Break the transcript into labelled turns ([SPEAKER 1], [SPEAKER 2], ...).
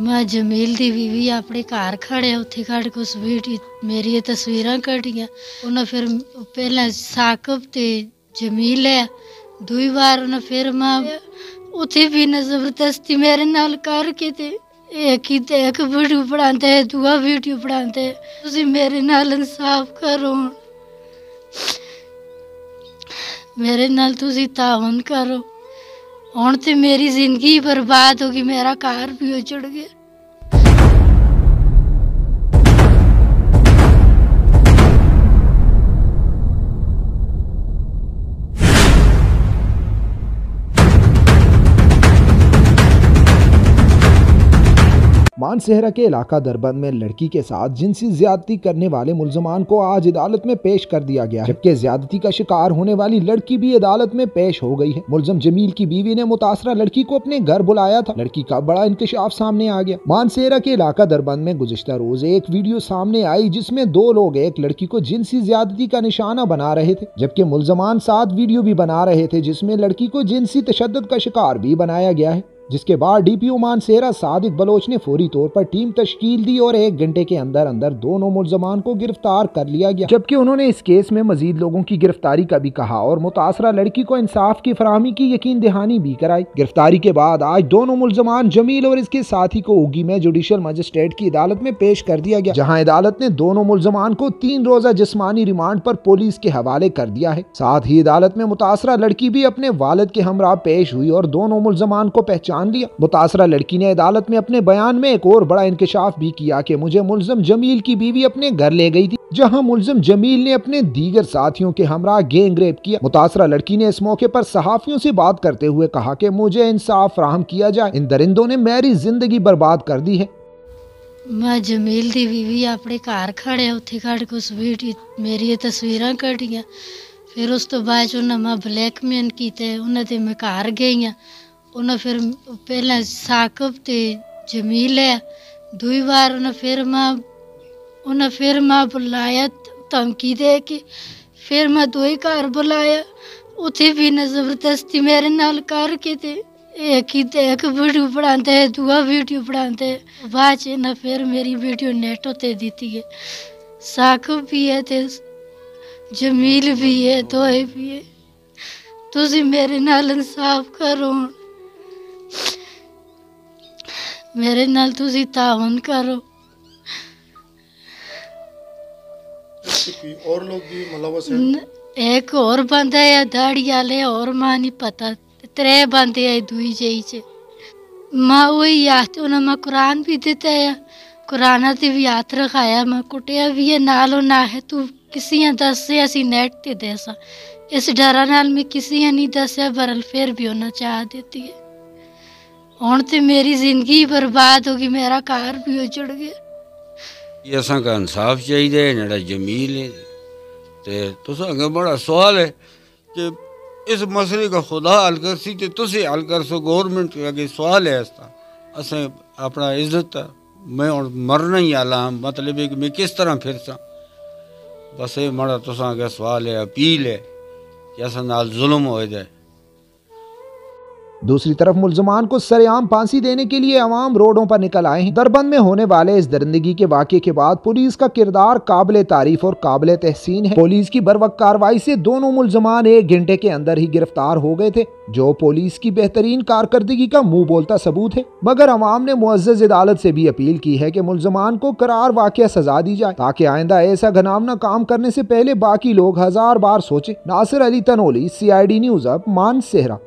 [SPEAKER 1] ਮੈਂ ਜਮੀਲ ਦੀ ਬੀਵੀ ਆਪਣੇ ਘਰ ਖੜੇ ਉੱਥੇ ਖੜ ਕੇ ਉਸ ਵੀਡੀਓ ਮੇਰੀ ਇਹ ਤਸਵੀਰਾਂ ਕੱਢੀਆਂ। ਉਹਨਾਂ ਫਿਰ ਪਹਿਲਾਂ ਸਾਕਬ ਤੇ ਜਮੀਲ ਹੈ ਦੂਈ ਵਾਰ ਉਹਨਾਂ ਫਿਰ ਮੈਂ ਉੱਥੇ ਵੀ ਜ਼ਬਰਦਸਤੀ ਮੇਰੇ ਨਾਲ ਕਰਕੇ ਤੇ ਇਹ ਕਿਤੇ ਇੱਕ ਵੀਡੀਓ ਬਣਾਉਂਦੇ ਹੈ, ਦੂਆ ਵੀਡੀਓ ਬਣਾਉਂਦੇ ਤੁਸੀਂ ਮੇਰੇ ਨਾਲ ਇਨਸਾਫ ਕਰੋ। ਮੇਰੇ ਨਾਲ ਤੁਸੀਂ ਤਾਵਨ ਕਰੋ। हूँ तो मेरी ज़िंदगी बर्बाद होगी मेरा कार भी उजड़ गया।
[SPEAKER 2] मानसेहरा के इलाका दरबंद में लड़की के साथ जिनसी ज्यादती करने वाले मुलजमान को आज अदालत में पेश कर दिया गया जबकि ज्यादती का शिकार होने वाली लड़की भी अदालत में पेश हो गई है। मुलजम जमील की बीवी ने मुतासरा लड़की को अपने घर बुलाया था। लड़की का बड़ा इंकशाफ सामने आ गया। मानसेहरा के इलाका दरबंद में गुजश्ता रोज एक वीडियो सामने आई जिसमें दो लोग एक लड़की को जिनसी ज्यादती का निशाना बना रहे थे। जबकि मुलजमान साथ वीडियो भी बना रहे थे जिसमें लड़की को जिनसी तशद का शिकार भी बनाया गया है। जिसके बाद डीपीओ मानसेरा सादिक बलोच ने फौरी तौर पर टीम तश्कील दी और एक घंटे के अंदर अंदर दोनों मुलजमान को गिरफ़्तार कर लिया गया। जबकि उन्होंने इस केस में मजीद लोगों की गिरफ्तारी का भी कहा और मुतासरा लड़की को इंसाफ की फराहमी की यकीन दहानी भी कराई। गिरफ्तारी के बाद आज दोनों मुलजमान जमील और इसके साथी को उगी में जुडिशल मजिस्ट्रेट की अदालत में पेश कर दिया गया, जहाँ अदालत ने दोनों मुलजमान को तीन रोजा जिसमानी रिमांड पर पुलिस के हवाले कर दिया है। साथ ही अदालत में मुतासरा लड़की भी अपने वालद के हमरा पेश हुई और दोनों मुलजमान को पहचान लिया मुतासरा लड़की ने अदालत में अपने बयान में एक और बड़ा इंकशाफ भी किया कि मुझे मुलजम जमील की बीवी अपने घर ले गई थी जहां मुलजम जमील ने अपने दीगर साथियों के हमरा गैंग रेप किया मुतासरा लड़की ने इस मौके पर सहाफियों से बात करते हुए कहा कि मुझे इंसाफ फराहम किया जाए इन दरिंदों ने मेरी जिंदगी बर्बाद कर दी है
[SPEAKER 1] ਮੈਂ ਜਮੀਲ ਦੀ ਬੀਵੀ ਆਪਣੇ ਘਰ ਖੜੇ ਉੱਥੇ ਖੜ ਕੇ ਉਸ ਵੀਡੀਓ ਮੇਰੀ ਇਹ ਤਸਵੀਰਾਂ ਕੱਢੀਆਂ ਫਿਰ ਉਸ ਤੋਂ ਬਾਅਦ 'ਚ ਉਹਨਾਂ ਮੈਂ ਬਲੈਕਮੇਲ ਕੀਤੇ ਉਹਨਾਂ ਦੇ ਮੈਂ ਘਰ ਗਈ उन्हें फिर पहले साकब સાકબ जमील है, दुई बार उन्हें फिर उन उन्हें फिर मैं बुलाया धमकी दे के फिर मैं दो ही घर बुलाया उसे भी ना ज़बरदस्ती मेरे नाल करके ते एक ही एक वीडियो पढ़ाते है दूसरा वीडियो पढ़ाते है बाद च ना फिर मेरी वीडियो नेट होते दी है। साकब भी है ते, जमील भी है, दोए भी है। तुम मेरे नाल इंसाफ करो। ਮੇਰੇ ਨਾਲ ਤੁਸੀਂ ਤਾਵਨ ਕਰੋ
[SPEAKER 3] ऐसे कोई और लोग भी मुलवस हैं
[SPEAKER 1] ਨ- ਇੱਕ ਹੋਰ ਬੰਦਾ ਹੈ ਦਾੜੀ ਵਾਲੇ ਹੋਰ ਮਾਂ ਨਹੀਂ ਪਤਾ ਤਰੇ ਬੰਦੇ ਹੈ ਦੂਈ ਜਈ ਚ ਮਾਂ ਉਹੀ ਹੱਥ ਉਹਨਾਂ ਮੈਂ ਕੁਰਾਨ ਵੀ ਦਿੱਤਾ ਹੈ ਕੁਰਾਨਾਂ ਤੇ ਵੀ ਹੱਥ ਰਖਾਇਆ ਮੈਂ ਕੁੱਟਿਆ ਵੀ ਹੈ ਨਾਲੋਂ ਨਾ ਹੈ ਤੂੰ ਕਿਸੀਆਂ ਦੱਸੇ ਅਸੀਂ ਨੈਟ ਤੇ ਦੇਸਾਂ ਇਸ ਡਰਾਂ ਨਾਲ ਮੈਂ ਕਿਸੀਆਂ ਨਹੀਂ ਦੱਸਿਆ ਬਰਲ ਫਿਰ ਵੀ ਉਹਨਾਂ ਚਾਹ ਦਿੱਤੀ ਹੈ ਹੁਣ ਤੇ ਮੇਰੀ ਜ਼ਿੰਦਗੀ ਬਰਬਾਦ ਹੋ ਗਈ ਮੇਰਾ ਘਰ ਵੀ ਉਜੜ ਗਿਆ
[SPEAKER 4] ये असांखे इंसाफ़ चाहिए जेह्ड़ा जमील है ते तुस अग्गें बड़ा सवाल है कि इस मसले का खुदा हल कर सी ते तुस हल कर सो गौरमेंट अग्गे सवाल है इसदा असें अपना इज्जत है मैं हूँ मरना ही आला हां, मतलब है कि मैं किस तरह फिरसां बस एह् माड़ा तुसां अग्गें सवाल है अपील है कि असां नाल जुल्म होए दा है
[SPEAKER 2] दूसरी तरफ़ मुलजमान को सरेआम फांसी देने के लिए अवाम रोडों पर निकल आए हैं। दरबंद में होने वाले इस दरिंदगी के वाक़े के बाद पुलिस का किरदार काबिल तारीफ़ और काबिल तहसीन है। पुलिस की बर वक्त कार्रवाई से दोनों मुलजमान एक घंटे के अंदर ही गिरफ़्तार हो गए थे, जो पुलिस की बेहतरीन कारकर्दगी का मुँह बोलता सबूत है। मगर अवाम ने मुआज़ अदालत से भी अपील की है कि मुलजमान को करार वाक़ सजा दी जाए, ताकि आइंदा ऐसा घनावना काम करने से पहले बाकी लोग हज़ार बार सोचे। Nasir Ali Tanoli C I D news अब मान सेहरा।